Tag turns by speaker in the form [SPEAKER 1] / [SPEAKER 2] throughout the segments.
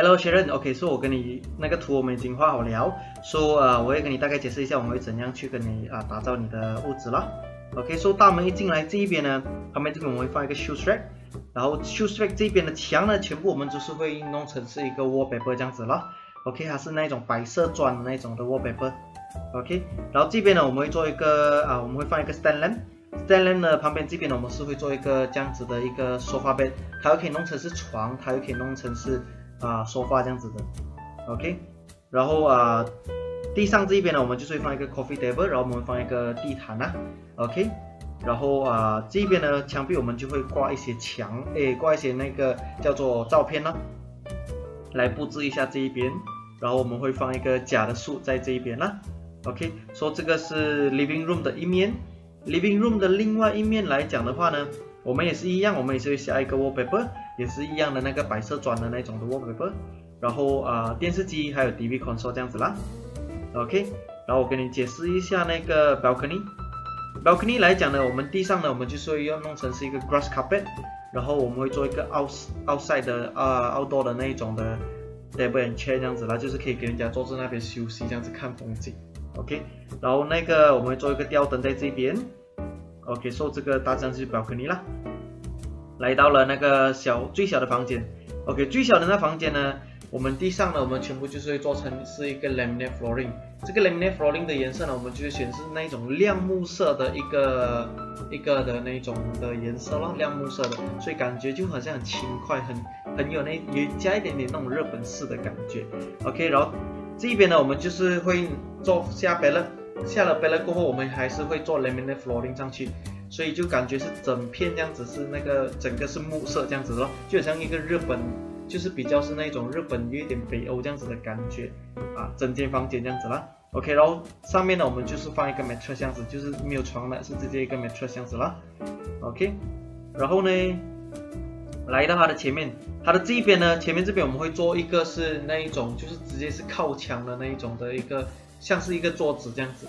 [SPEAKER 1] Hello Sharon，OK，所以我跟你那个图我们已经画好了，说呃我会跟你大概解释一下我们会怎样去跟你啊打造你的屋子了。OK，说大门一进来这一边呢，旁边这边我们会放一个 shoe rack，然后 shoe rack 这边的墙呢，全部我们就是会弄成是一个 wallpaper 这样子了。OK，它是那种白色砖的那种的 wallpaper。OK，然后这边呢我们会做一个啊，我们会放一个 stand lamp，stand lamp 呢旁边这边呢我们是会做一个这样子的一个 sofa bed，它又可以弄成是床，它又可以弄成是。啊，沙发这样子的，OK，然后啊，地上这一边呢，我们就是放一个 coffee table，然后我们放一个地毯呐，OK，然后啊，这边呢，墙壁我们就会挂一些墙，诶，挂一些那个叫做照片呢，来布置一下这一边，然后我们会放一个假的树在这一边啦，OK，说这个是 living room 的一面，living room 的另外一面来讲的话呢，我们也是一样，我们也是会下一个 wallpaper。也是一样的那个白色砖的那种的 wallpaper，然后啊电视机还有 TV console 这样子啦，OK，然后我跟你解释一下那个 balcony，balcony 来讲呢，我们地上呢我们就是要弄成是一个 grass carpet，然后我们会做一个 out outside 的啊 outdoor 的那一种的 table and chair 这样子啦，就是可以给人家坐在那边休息这样子看风景，OK，然后那个我们会做一个吊灯在这边。OK，so 这个大致上就是 balcony 啦。来到了那个小最小的房间，OK，最小的那房间呢，我们地上呢，我们全部就是会做成是一个 laminate flooring。这个 laminate flooring 的颜色呢，我们就是选是那种亮木色的一个一个的那种的颜色咯，亮木色的，所以感觉就好像很轻快，很很有那有加一点点那种日本式的感觉，OK。然后这边呢，我们就是会做下边了，下了边了过后，我们还是会做 laminate flooring 上去。所以就感觉是整片这样子，是那个整个是木色这样子咯，就好像一个日本，就是比较是那种日本有点北欧这样子的感觉啊，整间房间这样子啦。OK，然后上面呢我们就是放一个 mattress 箱子，就是没有床的，是直接一个 mattress 箱子啦。OK，然后呢，来到它的前面，它的这边呢，前面这边我们会做一个是那一种，就是直接是靠墙的那一种的一个，像是一个桌子这样子。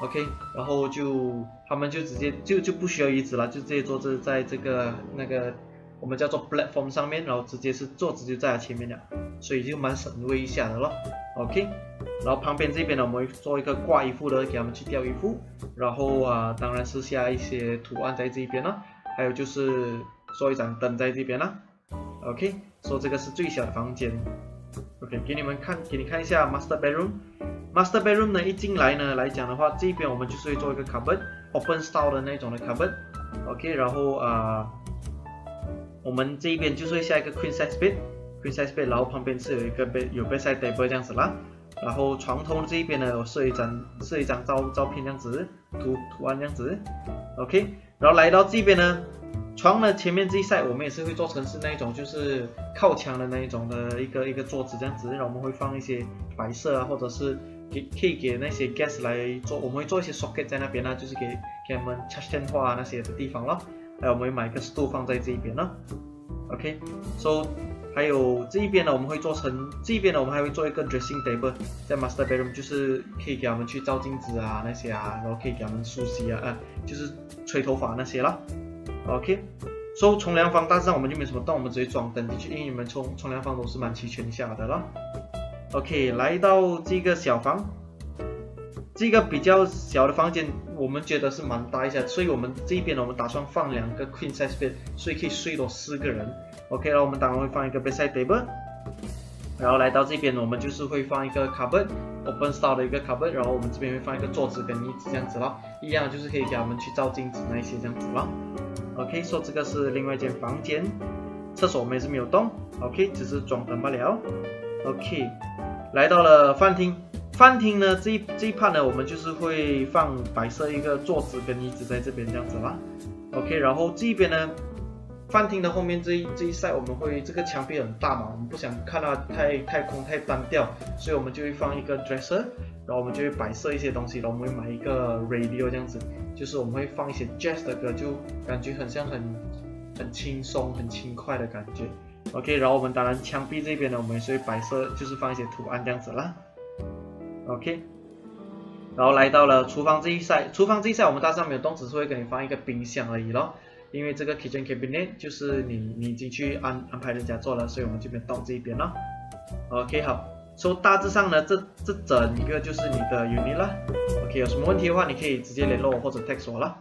[SPEAKER 1] OK，然后就他们就直接就就不需要椅子了，就直接坐在在这个那个我们叫做 platform 上面，然后直接是坐子就在前面了，所以就蛮省位一下的咯。OK，然后旁边这边呢，我们做一个挂衣服的，给他们去吊衣服，然后啊，当然是下一些图案在这边了，还有就是做一盏灯在这边啦。OK，说这个是最小的房间。OK，给你们看，给你看一下 master bedroom。Master bedroom 呢，一进来呢来讲的话，这边我们就是会做一个 cupboard，open style 的那种的 cupboard，OK，然后啊，我们这一边就是会下一个 queen size bed，queen size bed，然后旁边是有一个 bed，有 bedside table 这样子啦，然后床头这一边呢，我设一张设一张照照片这样子，图图案这样子，OK，然后来到这边呢，床的前面这一 side 我们也是会做成是那种就是靠墙的那一种的一个一个桌子这样子，然后我们会放一些白色啊或者是。给可以给那些 guest 来做，我们会做一些 socket 在那边呢，就是给给他们 charge 电话那些的地方咯。还有我们会买一个 stool 放在这一边呢。OK，so 还有这一边呢，我们会做成这一边呢，我们还会做一个 dressing table 在 master bedroom，就是可以给他们去照镜子啊那些啊，然后可以给他们梳洗啊，啊，就是吹头发那些了。OK，so 冲凉房大致上我们就没什么动，我们直接装灯进去，因为你们冲冲凉房都是蛮齐全下的了。OK，来到这个小房，这个比较小的房间，我们觉得是蛮大一下，所以我们这边呢，我们打算放两个 queen size bed，所以可以睡到四个人。OK，然后我们当然会放一个 bedside table，然后来到这边呢，我们就是会放一个 cupboard，open style 的一个 cupboard，然后我们这边会放一个桌子跟椅子这样子咯，一样就是可以给他们去照镜子那一些这样子咯。OK，说这个是另外一间房间，厕所我们也是没有动，OK，只是装灯罢了。OK。来到了饭厅，饭厅呢这一这一 part 呢，我们就是会放摆设一个桌子跟椅子在这边这样子啦。OK，然后这边呢，饭厅的后面这一这一 s 我们会这个墙壁很大嘛，我们不想看到太太空太单调，所以我们就会放一个 dresser，然后我们就会摆设一些东西，然后我们会买一个 radio 这样子，就是我们会放一些 jazz 的歌，就感觉很像很很轻松很轻快的感觉。OK，然后我们当然墙壁这边呢，我们也是会摆设，就是放一些图案这样子啦。OK，然后来到了厨房这一塞，厨房这一塞我们大上没有动，只是会给你放一个冰箱而已咯。因为这个 kitchen cabinet 就是你你已经去安安排人家做了，所以我们这边动这一边咯。OK 好，So 大致上呢，这这整一个就是你的 unit 了。OK 有什么问题的话，你可以直接联络我或者 text 我了。